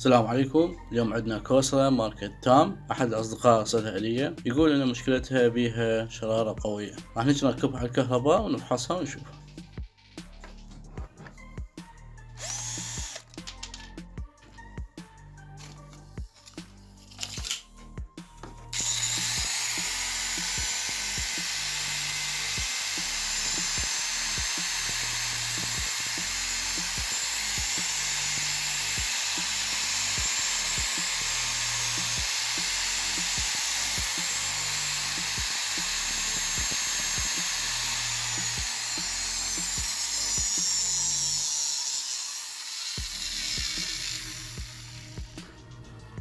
السلام عليكم. اليوم عندنا كوسرا ماركة تام أحد الأصدقاء أرسلها إلي. يقول إن مشكلتها بيها شرارة قوية. راح نجي نركبها على الكهرباء ونفحصها ونشوفها.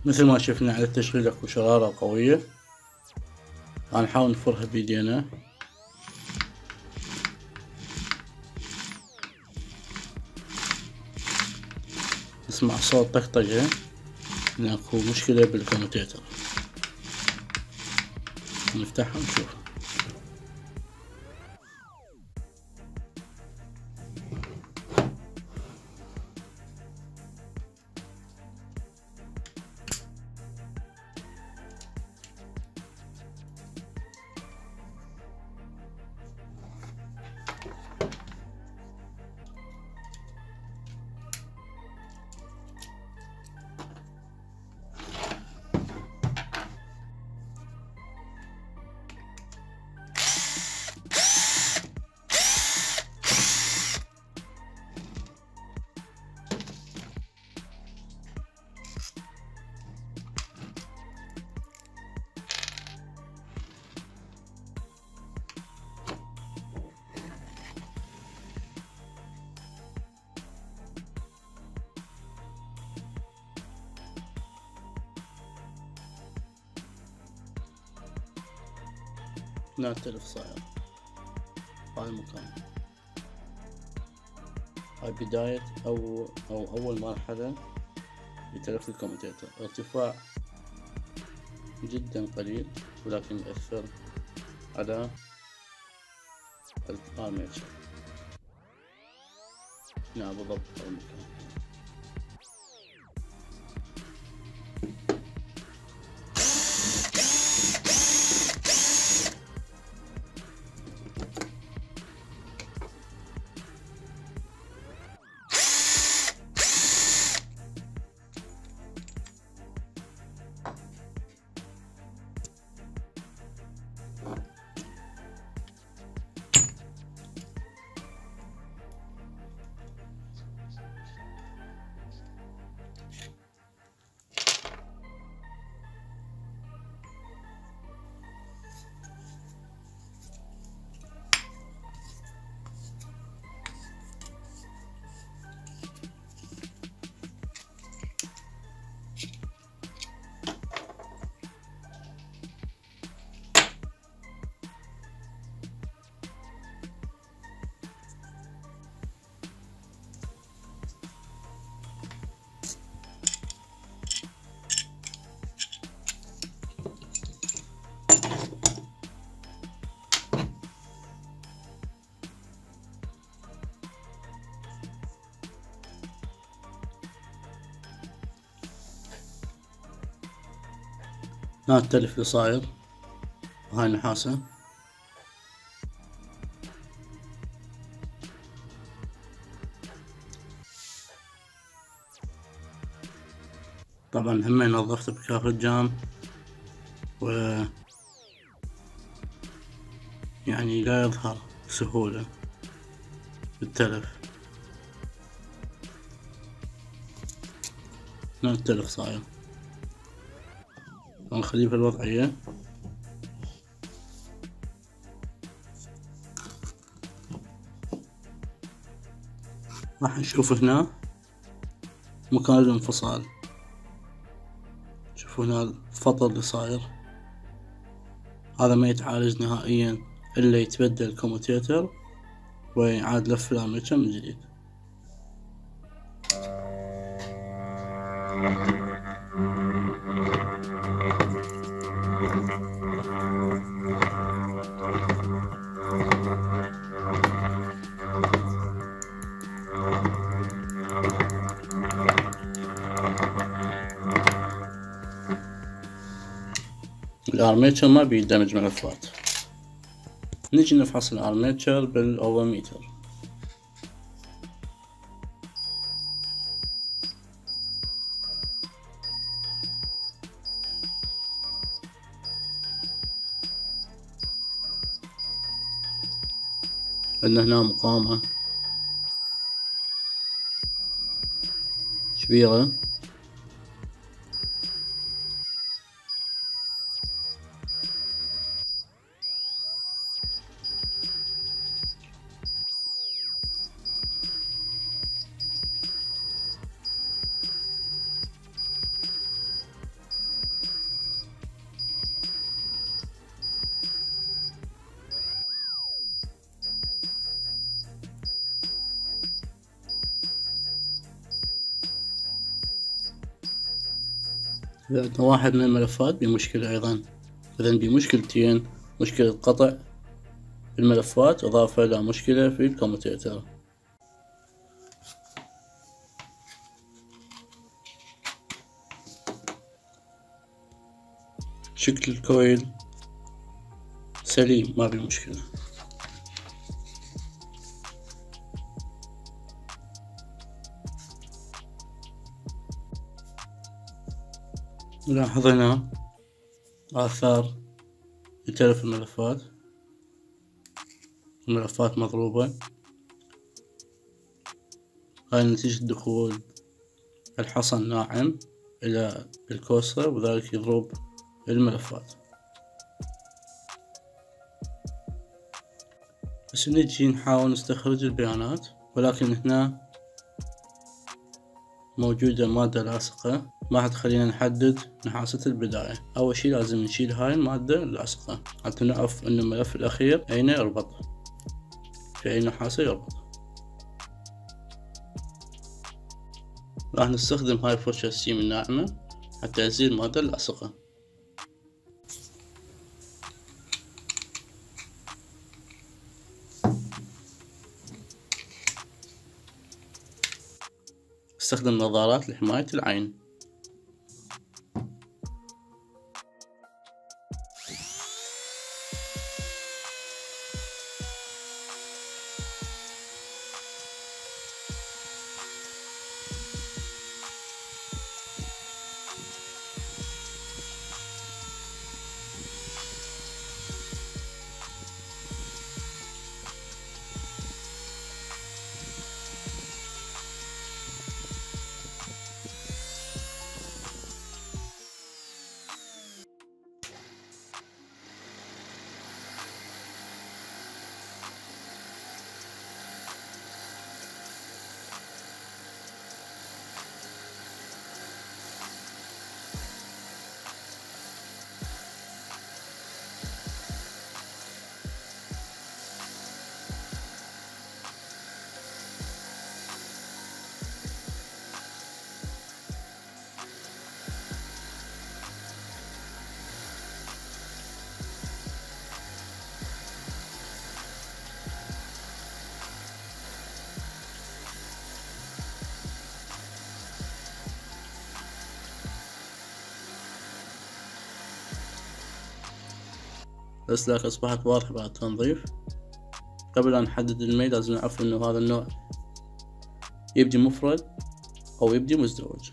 مثل ما شفنا على التشغيل اكو شرارة قوية. هنحاول نفرها بيدينا. نسمع صوت طقطقة. لأن اكو مشكلة بالكمبيوتر نفتحها ونشوف. نعترف صاير. هاي المكان. هاي بداية أو أو أول مرحلة لتلف الكومنتاتر ارتفاع جدا قليل ولكن يأثر على الأرميتشر هنا نعم، بالضبط المكان. هنا التلف اللي صاير. وهاي النحاسة طبعا هم نظفته بكافة جام و يعني لا يظهر بسهولة التلف هنا التلف صاير. في الوضعية راح نشوف هنا مكان الانفصال. شوفوا هنا الفطر اللي صاير. هذا ما يتعالج نهائيا إلا يتبدل الكوموتيتر ويعاد لف الأرمتشر من جديد. ال armature ما بيدمج ملفات نجي نفحص ال armature بال avometer عندنا هنا مقاومة كبيرة عندنا واحد من الملفات بمشكلة أيضا. إذا بمشكلتين مشكلة قطع الملفات إضافة إلى مشكلة في الكمبيوتر شكل الكويل سليم ما في مشكلة. نلاحظ هنا آثار لتلف الملفات. الملفات مضروبة. هاي نتيجة دخول الحصن ناعم إلى الكوسة وذلك يضرب الملفات. بس نجي نحاول نستخرج البيانات ولكن هنا موجودة مادة لاصقة ما حتخلينا نحدد نحاسة البداية. أول شي لازم نشيل هاي المادة اللاصقة. حتى نعرف أن الملف الأخير أين يربط؟ في أي نحاسة يربط؟ راح نستخدم هاي فرشة السيم الناعمة حتى نزيل المادة اللاصقة. استخدم نظارات لحماية العين. الأسلاك أصبحت واضحة بعد التنظيف قبل أن نحدد الميل لازم نعرف إنه هذا النوع يبدي مفرد أو يبدي مزدوج.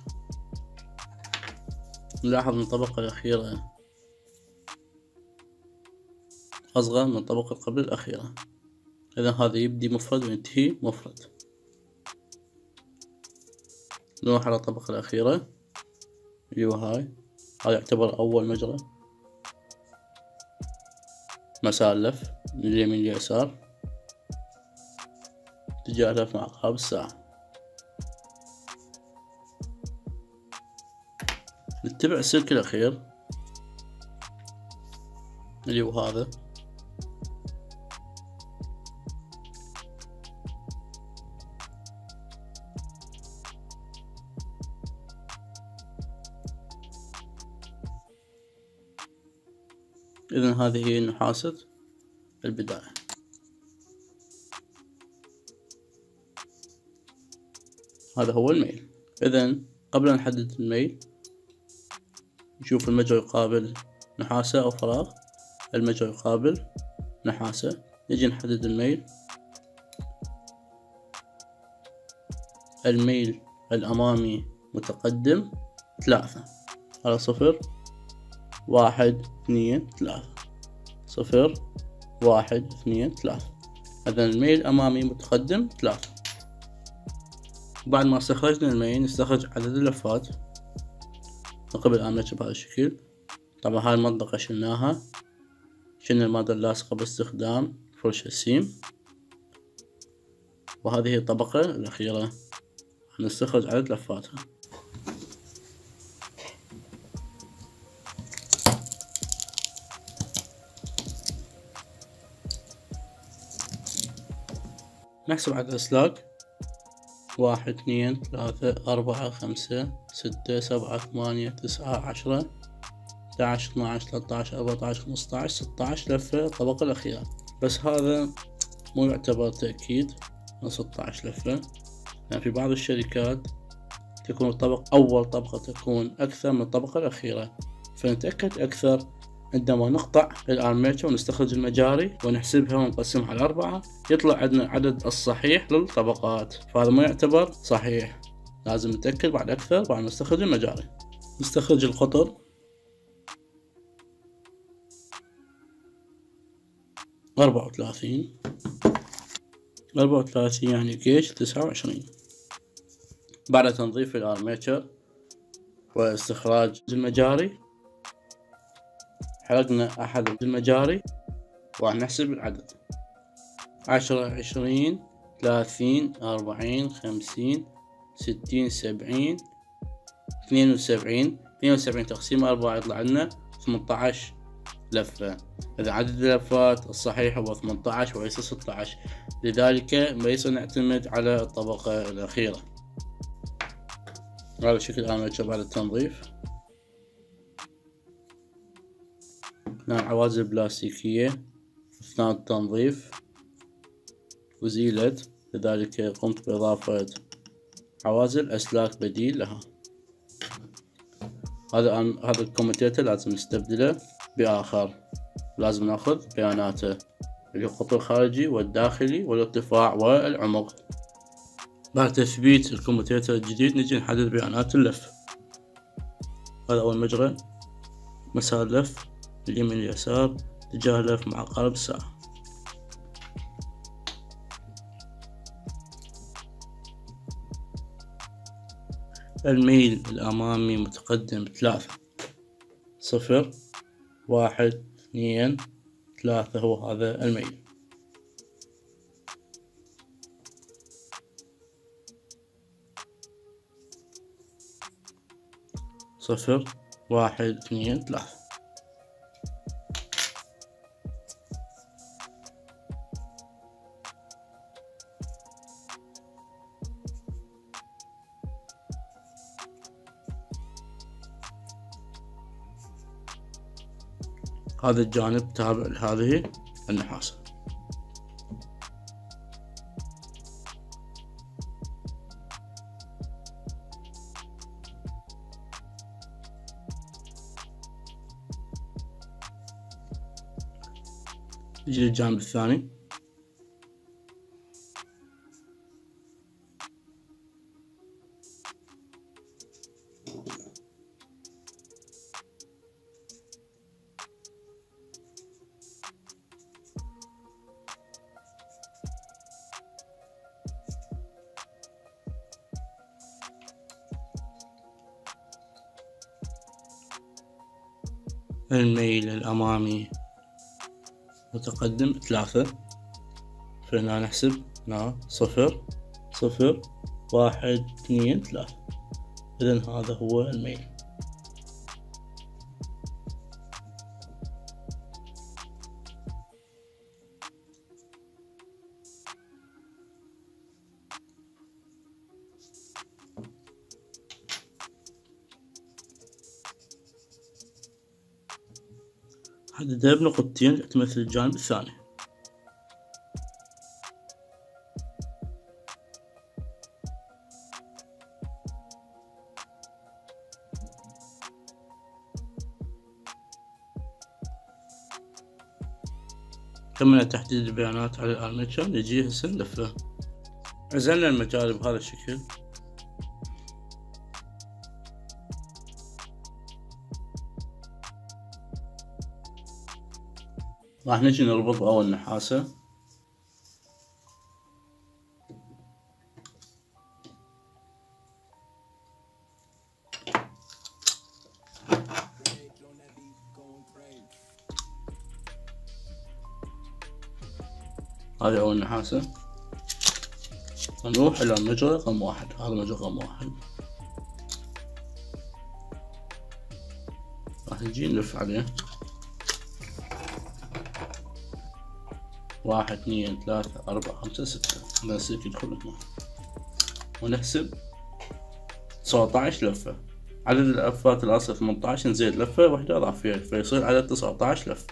نلاحظ من الطبقة الأخيرة أصغر من الطبقة قبل الأخيرة. إذا هذا يبدي مفرد وينتهي مفرد. نروح على الطبقة الأخيرة. اللي هاي هذا يعتبر أول مجرى. مسالف من اليمين لليسار تجاه مع عقاب الساعة. نتبع السلك الأخير. اللي هو هذا. إذا هذه هي نحاسة البداية. هذا هو الميل. إذا قبل أن نحدد الميل نشوف المجرى يقابل نحاسة أو فراغ. المجرى يقابل نحاسة. نجي نحدد الميل. الميل الأمامي متقدم ثلاثة. على صفر. واحد اثنين ثلاثة. صفر واحد اثنين ثلاثة. إذا الميل الأمامي متقدم ثلاثة. بعد ما استخرجنا الميل نستخرج عدد اللفات نقب الآمتر بهذا الشكل. طبعا هاي المنطقة شلناها. شلنا المادة اللاصقة باستخدام فرشة سيم وهذه الطبقة الأخيرة. نستخرج عدد لفاتها نحسب عدد الأسلاك واحد اثنين ثلاثة أربعة خمسة ستة سبعة ثمانية تسعة عشرة احداعش اثناعش ثلاثة أربعة خمسة ستة لفة الطبقة الأخيرة. بس هذا مو يعتبر تأكيد من ستة لفة. يعني في بعض الشركات تكون الطبق أول طبقة تكون أكثر من الطبقة الأخيرة. فنتأكد أكثر عندما نقطع الأرميتشر ونستخرج المجاري ونحسبها ونقسمها على أربعة. يطلع عندنا العدد الصحيح للطبقات. فهذا ما يعتبر صحيح. لازم نتأكد بعد أكثر بعد ما نستخرج المجاري. نستخرج القطر. أربعة وثلاثين. أربعة وثلاثين يعني جيش تسعة وعشرين. بعد تنظيف الأرميتشر واستخراج المجاري حرقنا أحد المجاري نحسب العدد. عشرة عشرين ثلاثين أربعين خمسين ستين سبعين اثنين وسبعين. اثنين وسبعين تقسيم أربعة يطلع لنا ثمنتاش عشر لفة. إذا عدد اللفات الصحيح هو ثمنتاش عشر وليس ستة عشر. لذلك ليس نعتمد على الطبقة الأخيرة. هذا شكل الآن بعد التنظيف هنا عوازل بلاستيكية أثناء التنظيف أزيلت لذلك قمت بإضافة عوازل أسلاك بديل لها. هذا هذا ال commutator لازم نستبدله بآخر. لازم نأخذ بياناته اللي القطر الخارجي والداخلي والارتفاع والعمق. بعد تثبيت ال commutator الجديد نجي نحدد بيانات اللف. هذا أول مجرى. مسار لف. اليمين اليسار اتجاه مع عقارب الساعة الميل الأمامي متقدم ثلاثة. صفر واحد اثنين ثلاثة هو هذا الميل. صفر واحد اثنين ثلاثة. هذا الجانب تابع لهذه النحاسة. نجي للجانب الثاني. الميل الأمامي متقدم ثلاثة. فهنا نحسب. هنا صفر. صفر واحد اثنين ثلاثة. إذن هذا هو الميل. ذهب نقطتين تمثل الجانب الثاني. تم تحديد البيانات على الارميتشر نجي هسه نلفه عزلنا المجال بهذا الشكل. راح نجي نربط أول نحاسة. هذه أول نحاسة. نروح إلى المجرى رقم واحد. هذا مجرى رقم واحد. راح نجي نلف عليه. واحد اثنين ثلاثة أربعة خمسة ستة. نسيك يدخل هنا ونحسب. تسعطعش لفة. عدد الألفات الأصل ثمنتاش نزيد لفة واحدة إضافية فيصير عدد تسعطعش لفة.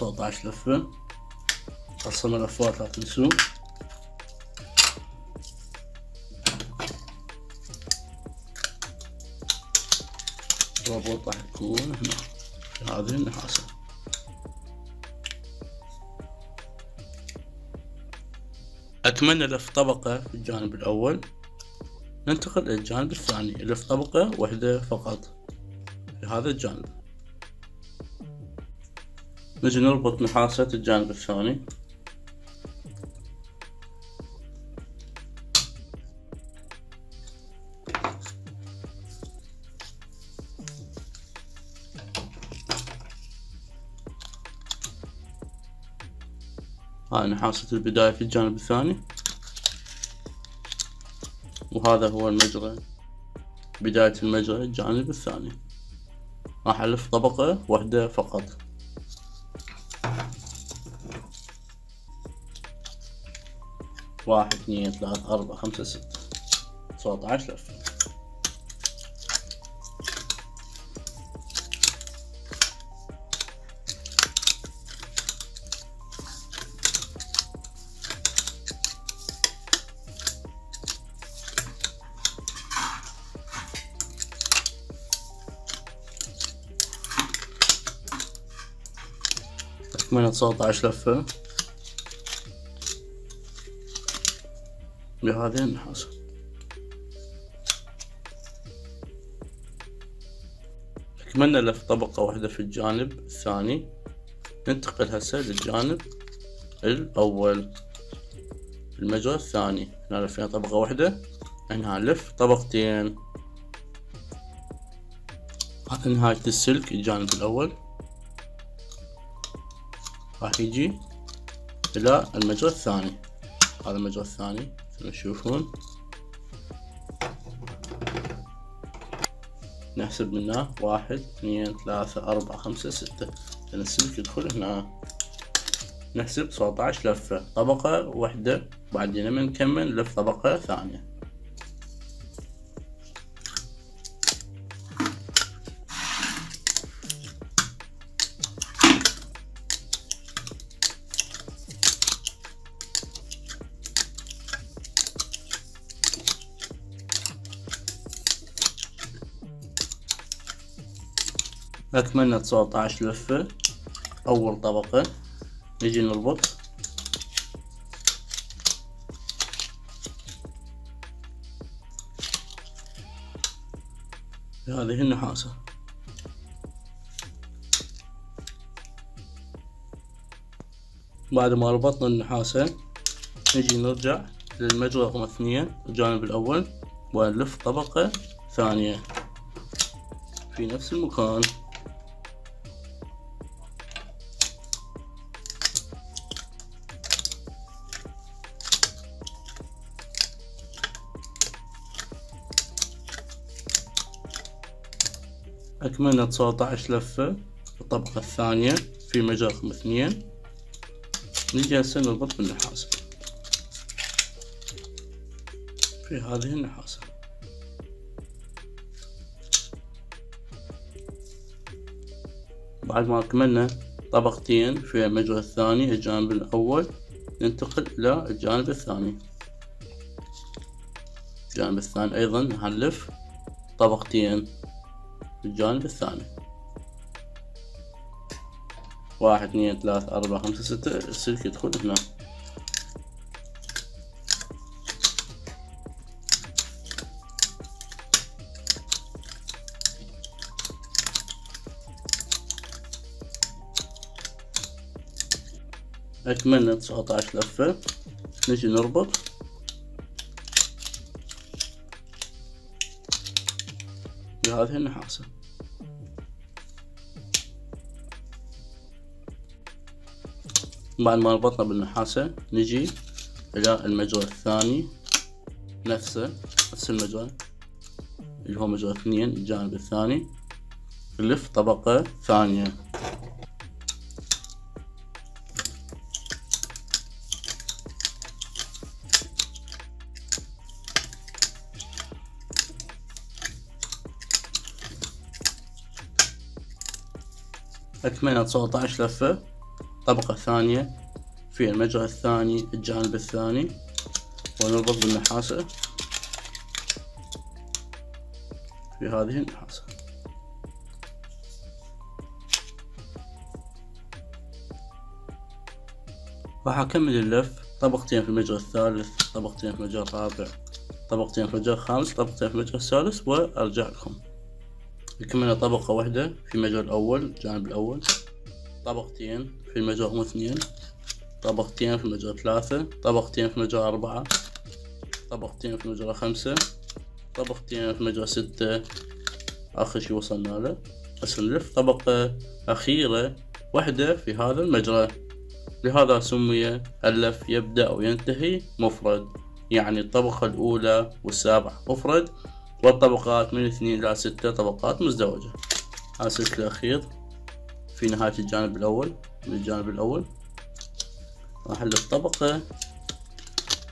كملنا تسعطعش لفة قسم الألفات لا تنسوا الرابط راح يكون هنا. في هذه النحاسة أكملنا لف طبقة في الجانب الأول. ننتقل إلى الجانب الثاني. لف طبقة واحدة فقط. في هذا الجانب. نجي نربط نحاسة الجانب الثاني. هاي نحاسة البداية في الجانب الثاني. وهذا هو المجرى بداية المجرى الجانب الثاني. راح ألف طبقة واحدة فقط. واحد اثنين ثلاثة أربعة خمسة ستة تسعة عشر. تكملة تسعة عشر. لفة بهذه النحاسة. أكملنا لف طبقة واحدة في الجانب الثاني. ننتقل هسه للجانب الأول. المجرى الثاني. هنا لفينا طبقة واحدة. هنا نلف طبقتين. هذا نهاية السلك الجانب الأول. راح يجي إلى المجرى الثاني. هذا المجرى الثاني. تشوفون نحسب منه واحد اثنين ثلاثة أربعة خمسة ستة. لأن السلك يدخل هنا. نحسب تسعطعش لفة. طبقة واحدة. بعدين لما نكمل نلف طبقة ثانية. أكملنا تسعطعش لفة. أول طبقة. نجي نربط. هذه النحاسة بعد ما ربطنا النحاسة نجي نرجع للمجرى رقم اثنين الجانب الأول. ونلف طبقة ثانية. في نفس المكان. أكملنا تسعطعش لفة الطبقة الثانية في مجرى رقم اثنين. نجي هسه نربط بالنحاس. في هذه النحاسة بعد ما كملنا طبقتين في المجرى الثاني الجانب الأول ننتقل إلى الجانب الثاني. الجانب الثاني أيضا نحلف طبقتين. في الجانب الثاني واحد اثنين ثلاثة أربعة خمسة ستة السلك يدخل هنا أكملنا تسعتاش لفة نجي نربط. بهذه النحاسة بعد ما ربطنا بالنحاسة نجي إلى المجرى الثاني نفسه نفس المجرى اللي هو مجرى اثنين الجانب الثاني. نلف طبقة ثانية. أكملنا 19 لفة طبقة ثانية في المجرى الثاني الجانب الثاني. ونربط بالنحاسة. في هذه النحاسة. راح أكمل اللف. طبقتين في المجرى الثالث طبقتين في المجرى الرابع طبقتين في المجرى الخامس طبقتين في المجرى السادس وأرجع لكم. كملنا طبقة واحدة في المجال الأول الجانب الأول. طبقتين في المجال هم اثنين. طبقتين في المجال ثلاثة. طبقتين في المجال أربعة. طبقتين في المجال خمسة. طبقتين في المجال ستة. آخر شي وصلنا له. بس نلف طبقة أخيرة واحدة في هذا المجرى لهذا سمي اللف يبدأ وينتهي مفرد يعني الطبقة الأولى والسابعة. مفرد. والطبقات من اثنين إلى ستة طبقات مزدوجة. هذا السلك الأخير في نهاية الجانب الأول من الجانب الأول. راح أحلق طبقة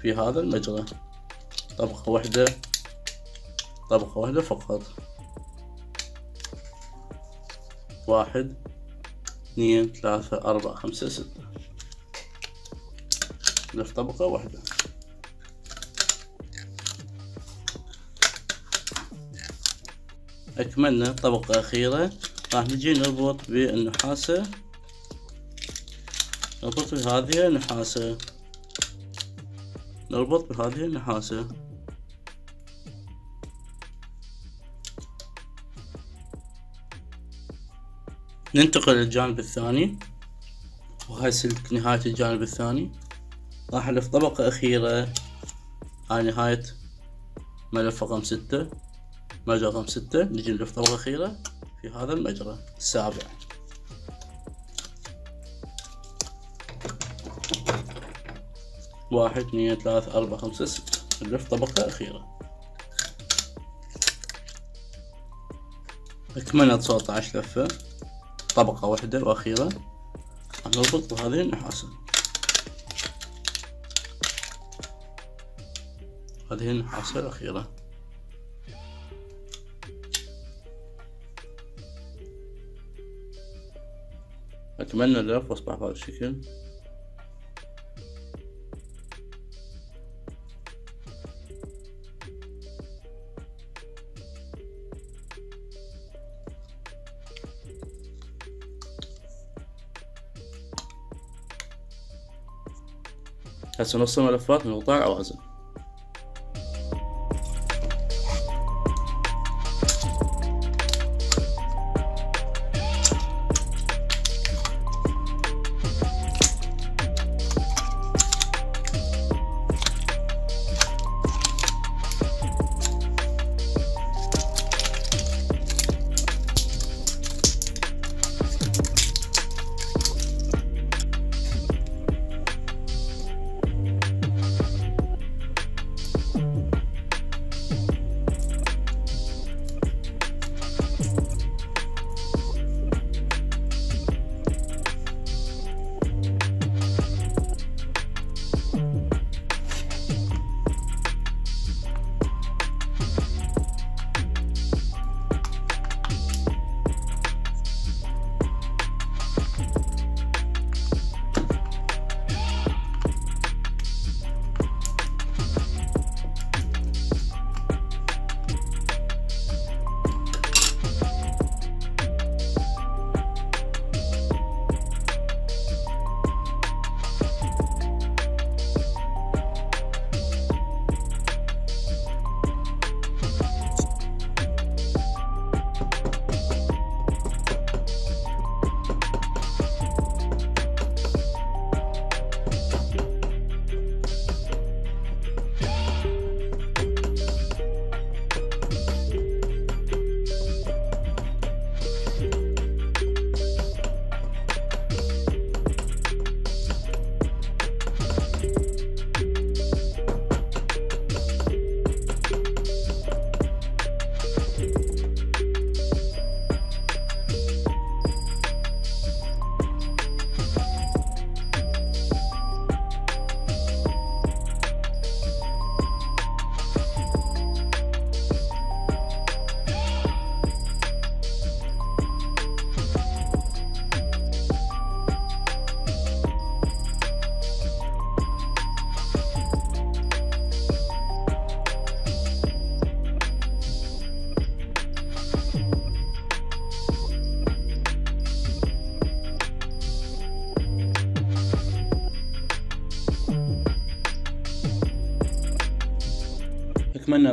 في هذا المجرى. طبقة واحدة طبقة واحدة فقط. واحد اثنين ثلاثة أربعة خمسة ستة. لف طبقة واحدة. أكملنا طبقة أخيرة. راح نجي نربط بالنحاسة. نربط بهذه النحاسة. نربط بهذه النحاسة. ننتقل للجانب الثاني. وهاي سلك نهاية الجانب الثاني. راح ألف طبقة أخيرة. هاي نهاية ملف رقم ستة. مجرى رقم ستة نجي نلف طبقة أخيرة في هذا المجرى السابع. واحد اثنين ثلاثة أربعة خمسة ستة. نلف طبقة أخيرة أكملنا تسعة عشر لفة. طبقة واحدة وأخيرة. نربط بهذه النحاسة. هذه النحاسة الأخيرة. أتمنى اللف أصبح بهذا الشكل هسه نص الملفات من قطاع أكملنا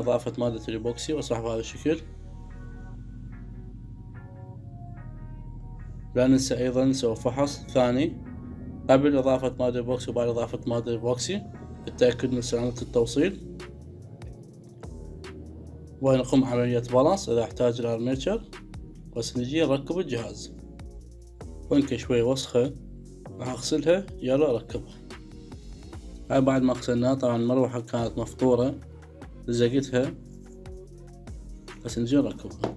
إضافة مادة الإيبوكسي وأصبح بهذا الشكل. لا ننسى أيضا نسوي فحص ثاني قبل إضافة مادة الإيبوكسي وبعد إضافة مادة الإيبوكسي للتأكد من سلامة التوصيل. ونقوم عملية balance إذا أحتاج ال armature بس نجي نركب الجهاز. بنكة شوي وسخة راح أغسلها. يلا أركبها هاي بعد ما غسلناها طبعا المروحة كانت مفطورة. لزقتها بس نجي نركبها